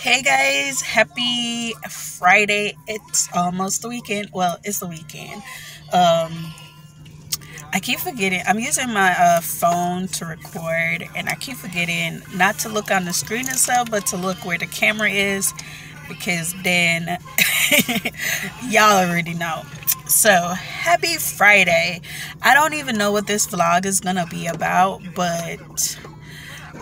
Hey guys, happy Friday. It's almost the weekend. Well, it's the weekend. Um I keep forgetting. I'm using my uh, phone to record and I keep forgetting not to look on the screen itself, but to look where the camera is because then y'all already know. So, happy Friday. I don't even know what this vlog is going to be about, but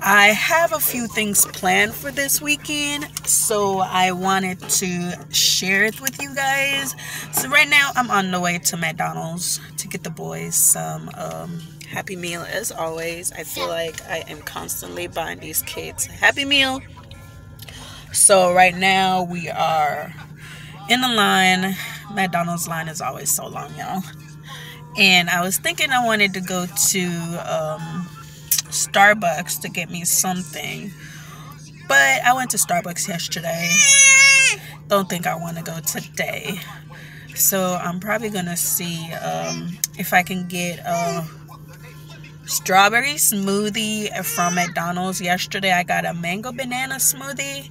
I have a few things planned for this weekend, so I wanted to share it with you guys. So right now I'm on the way to McDonald's to get the boys some um, Happy Meal as always. I feel like I am constantly buying these kids Happy Meal. So right now we are in the line. McDonald's line is always so long, y'all. And I was thinking I wanted to go to um, Starbucks to get me something. But I went to Starbucks yesterday. Don't think I want to go today. So I'm probably going to see um, if I can get a strawberry smoothie from McDonald's. Yesterday I got a mango banana smoothie.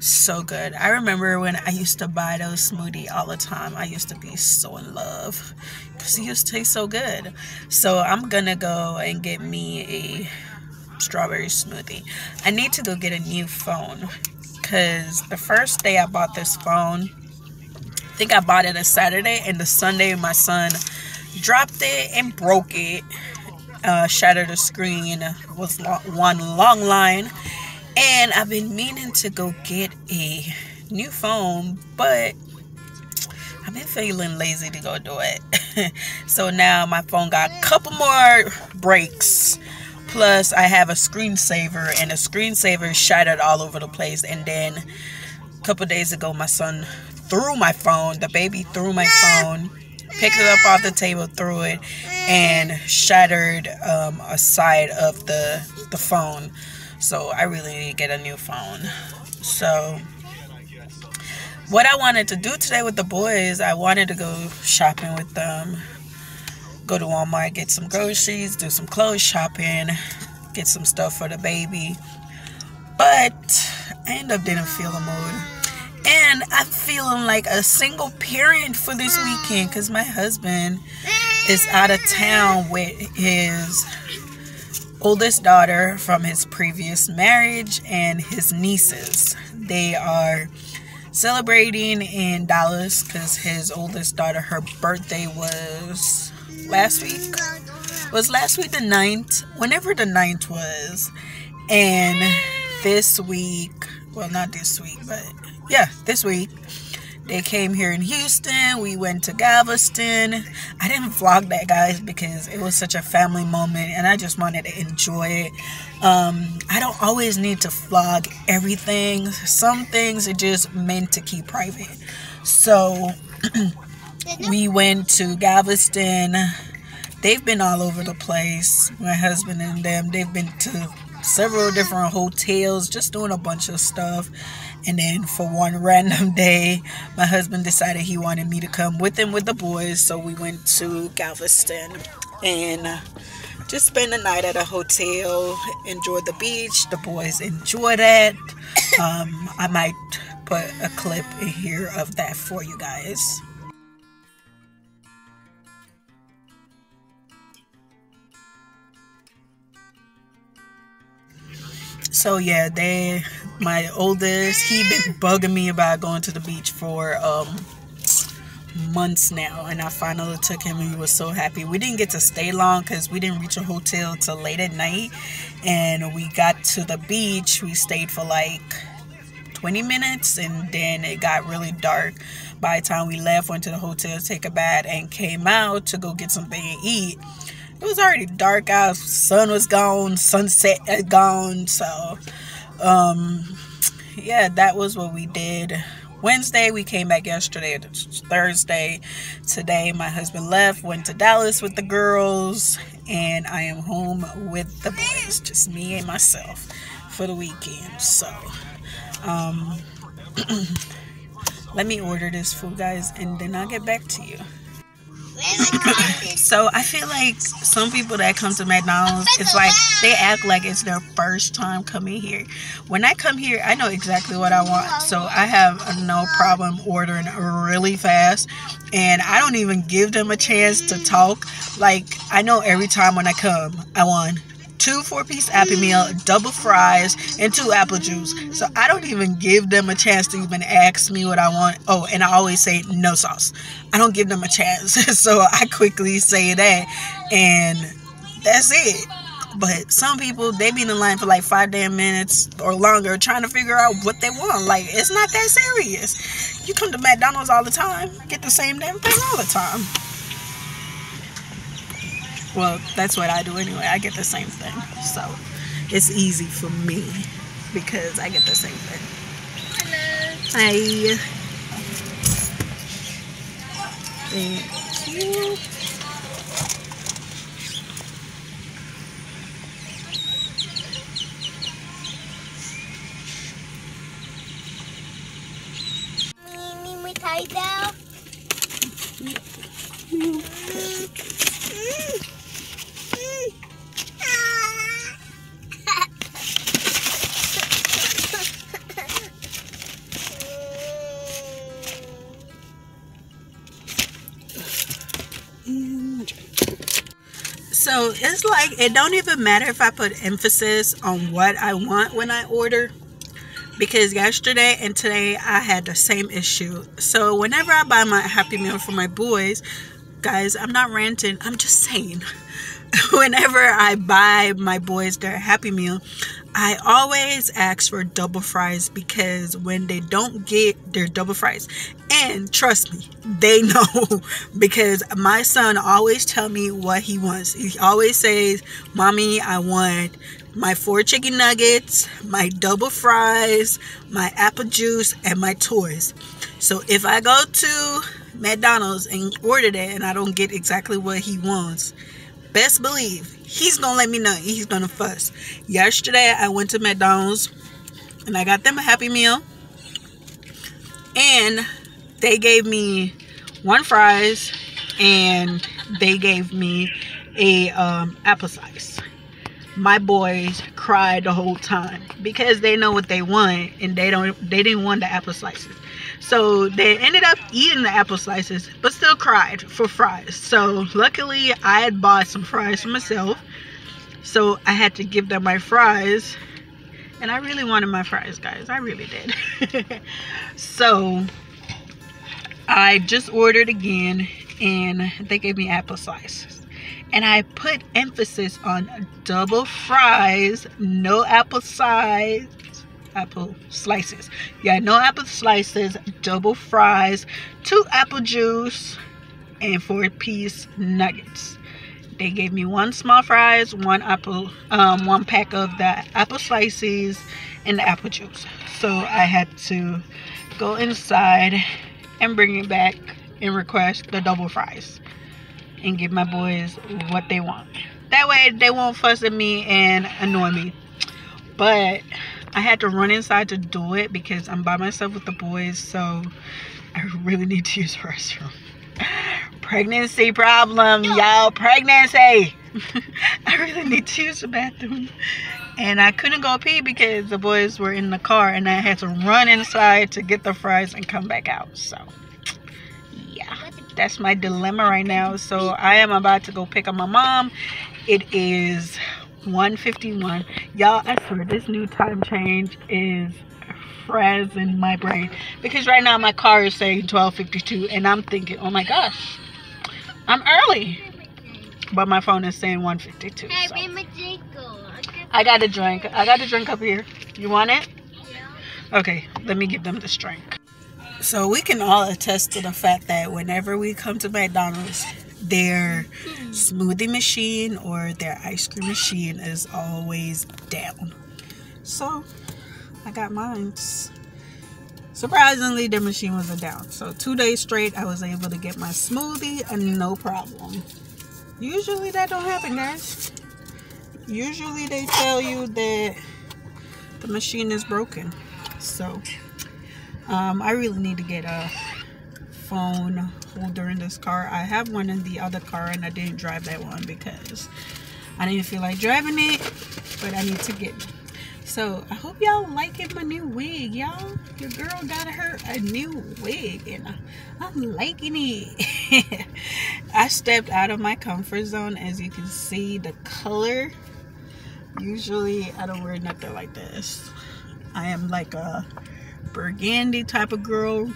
So good. I remember when I used to buy those smoothie all the time. I used to be so in love because it used to taste so good. So I'm gonna go and get me a strawberry smoothie. I need to go get a new phone because the first day I bought this phone, I think I bought it a Saturday, and the Sunday my son dropped it and broke it, uh, shattered the screen, was one long line, and I've been meaning to go get a new phone, but I've been feeling lazy to go do it. so now my phone got a couple more breaks. Plus, I have a screensaver, and the screensaver shattered all over the place. And then a couple days ago, my son threw my phone. The baby threw my phone, picked it up off the table, threw it, and shattered um, a side of the the phone. So I really need to get a new phone. So what I wanted to do today with the boys, I wanted to go shopping with them. Go to Walmart, get some groceries, do some clothes shopping, get some stuff for the baby. But I end up didn't feel the mood. And I'm feeling like a single parent for this weekend because my husband is out of town with his oldest daughter from his previous marriage and his nieces. They are celebrating in Dallas because his oldest daughter, her birthday was last week. Was last week the 9th? Whenever the 9th was. And this week, well, not this week, but yeah, this week, they came here in Houston. We went to Galveston. I didn't vlog that, guys, because it was such a family moment and I just wanted to enjoy it. Um, I don't always need to vlog everything. Some things are just meant to keep private. So we went to Galveston. They've been all over the place. My husband and them, they've been to several different hotels, just doing a bunch of stuff. And then for one random day, my husband decided he wanted me to come with him with the boys. So we went to Galveston and just spend the night at a hotel, enjoy the beach. The boys enjoyed that. Um, I might put a clip in here of that for you guys. So yeah, they my oldest, he been bugging me about going to the beach for um months now and I finally took him and he was so happy. We didn't get to stay long because we didn't reach a hotel till late at night and we got to the beach. We stayed for like 20 minutes and then it got really dark. By the time we left, went to the hotel, take a bath and came out to go get something to eat it was already dark out. Sun was gone. Sunset had gone. So um yeah that was what we did. Wednesday we came back yesterday. Thursday. Today my husband left went to dallas with the girls and i am home with the boys just me and myself for the weekend. So um let me order this food guys and then i'll get back to you so I feel like some people that come to McDonald's, it's like they act like it's their first time coming here. When I come here, I know exactly what I want. So I have no problem ordering really fast. And I don't even give them a chance to talk. Like, I know every time when I come, I want two four piece Happy Meal, double fries, and two apple juice. So I don't even give them a chance to even ask me what I want. Oh, and I always say no sauce. I don't give them a chance. so I quickly say that, and that's it. But some people they be in the line for like five damn minutes or longer trying to figure out what they want. Like it's not that serious. You come to McDonald's all the time, get the same damn thing all the time. Well, that's what I do anyway. I get the same thing. So it's easy for me because I get the same thing. Hello. Hi. Thank you. So it's like it don't even matter if I put emphasis on what I want when I order because yesterday and today I had the same issue. So whenever I buy my Happy Meal for my boys, guys, I'm not ranting, I'm just saying. whenever I buy my boys their Happy Meal, I always ask for double fries because when they don't get their double fries, and trust me, they know because my son always tell me what he wants. He always says, "Mommy, I want my four chicken nuggets, my double fries, my apple juice, and my toys." So if I go to McDonald's and order that and I don't get exactly what he wants, best believe he's gonna let me know he's gonna fuss. Yesterday i went to mcdonald's and i got them a happy meal. And they gave me one fries and they gave me a um, apple slice. My boys cried the whole time because they know what they want and they don't they didn't want the apple slices so they ended up eating the apple slices, but still cried for fries. So luckily, I had bought some fries for myself. So I had to give them my fries. And I really wanted my fries, guys. I really did. so I just ordered again and they gave me apple slices. And I put emphasis on double fries, no apple size, apple slices. Yeah, no apple slices, double fries, two apple juice, and four piece nuggets. They gave me one small fries, one apple, um, one pack of the apple slices, and the apple juice. So I had to go inside and bring it back and request the double fries and give my boys what they want. That way they won't fuss at me and annoy me. But I had to run inside to do it because I'm by myself with the boys, so I really need to use the restroom. Pregnancy problem, y'all. Pregnancy. I really need to use the bathroom. And I couldn't go pee because the boys were in the car and I had to run inside to get the fries and come back out. So, yeah. That's my dilemma right now. So, I am about to go pick up my mom. It is 151 y'all i swear this new time change is frazzing my brain. Because right now my car is saying 1252 and i'm thinking oh my gosh i'm early. But my phone is saying 152 so. i got a drink. I got a drink up here. You want it? Yeah. okay let me give them this drink. So we can all attest to the fact that whenever we come to mcdonald's their smoothie machine or their ice cream machine is always down. So I got mine. Surprisingly, the machine wasn't down. So two days straight, I was able to get my smoothie and no problem. Usually that don't happen, guys. Usually they tell you that the machine is broken. So um, I really need to get a phone holder in this car. I have one in the other car and I didn't drive that one because I didn't feel like driving it, but I need to get it. So I hope y'all liking my new wig, y'all. Your girl got her a new wig and I'm liking it. I stepped out of my comfort zone as you can see the color. Usually I don't wear nothing like this. I am like a burgundy type of girl.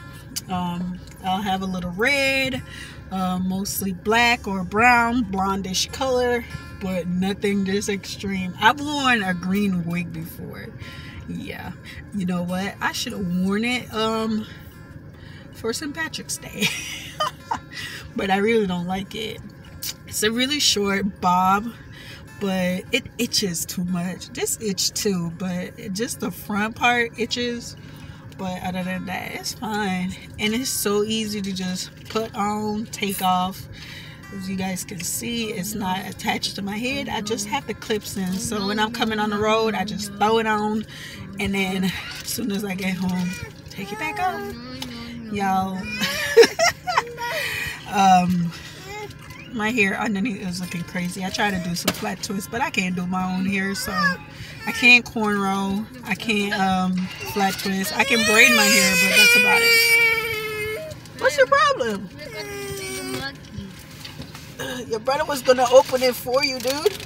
Um, I'll have a little red, uh, mostly black or brown, blondish color but nothing this extreme. I've worn a green wig before. Yeah. You know what? I should have worn it um for St. Patrick's Day. but I really don't like it. It's a really short bob, but it itches too much. This itch too, but just the front part itches. But other than that, it's fine. And it's so easy to just put on, take off. As you guys can see it's not attached to my head. I just have the clips in. So when I'm coming on the road I just throw it on. And then as soon as I get home take it back off. Y'all. Um my hair underneath is looking crazy I try to do some flat twists but I can't do my own hair so I can't cornrow I can't um flat twist I can braid my hair but that's about it what's your problem your brother was gonna open it for you, dude.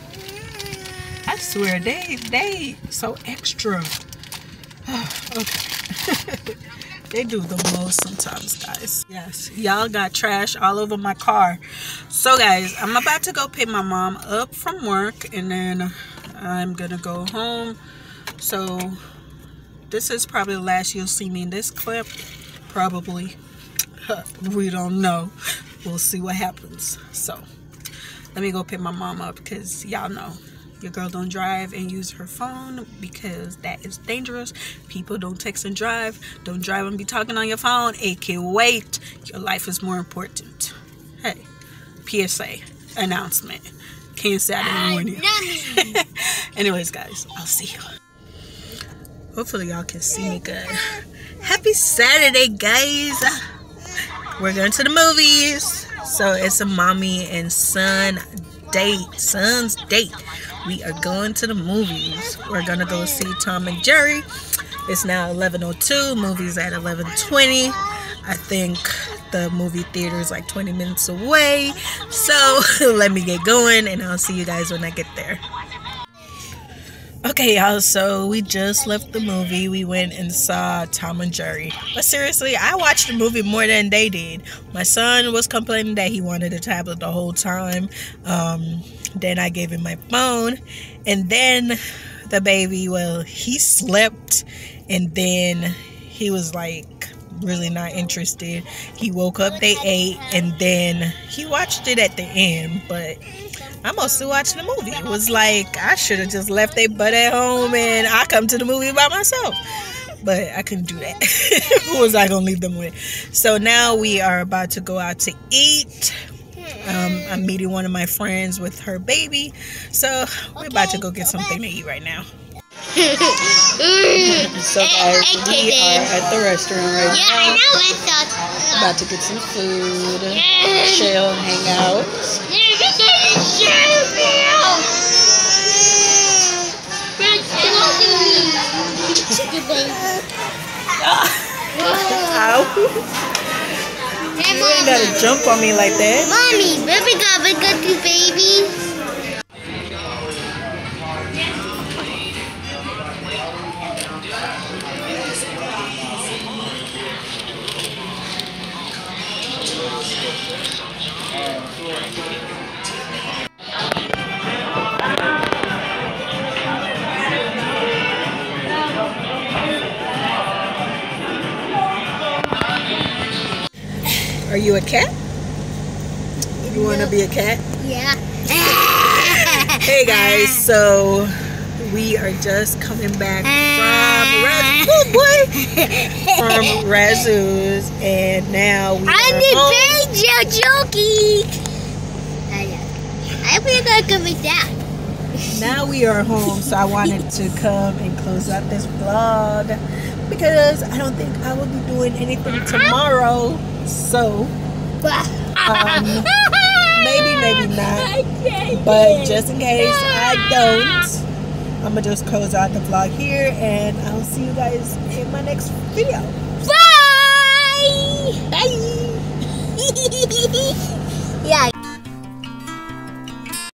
I swear, they they so extra. okay. they do the most sometimes, guys. Yes, y'all got trash all over my car. So, guys, I'm about to go pick my mom up from work, and then I'm gonna go home. So, this is probably the last you'll see me in this clip. Probably. we don't know. We'll see what happens. So let me go pick my mom up because y'all know your girl don't drive and use her phone because that is dangerous. People don't text and drive. Don't drive and be talking on your phone. It can wait. Your life is more important. Hey psa announcement. Can't say i didn't warn you. anyways guys i'll see you hopefully y'all can see me good. Happy saturday guys. We're going to the movies. So it's a mommy and son date, son's date. We are going to the movies. We're gonna go see Tom and Jerry. It's now 11:02. Movies at 11:20. I think the movie theater is like 20 minutes away. So let me get going, and I'll see you guys when I get there. Okay, y'all, so we just left the movie. We went and saw Tom and Jerry. But seriously, I watched the movie more than they did. My son was complaining that he wanted a tablet the whole time. Um, then I gave him my phone. And then the baby, well, he slept. And then he was like really not interested. He woke up, they ate, and then he watched it at the end. But I'm mostly watching the movie. It was like I should have just left their butt at home and I come to the movie by myself. But I couldn't do that. Who was I gonna leave them with? So now we are about to go out to eat. Um, I'm meeting one of my friends with her baby. So we're about to go get something to eat right now. So guys, we are at the restaurant right now. About to get some food, chill, hang out. Ow. You ain't gotta jump on me like that. Mommy, baby got a good baby. Are you a cat? You want to be a cat? Yeah. hey guys, so we are just coming back from Raz- oh boy from and now we I'm are the home. big joking. I uh, like coming down. Now we are home, so I wanted to come and close out this vlog because I don't think I will be doing anything tomorrow So, um, maybe, maybe not. But just in case I don't, I'm gonna just close out the vlog here, and I'll see you guys in my next video. Bye. Bye. yeah.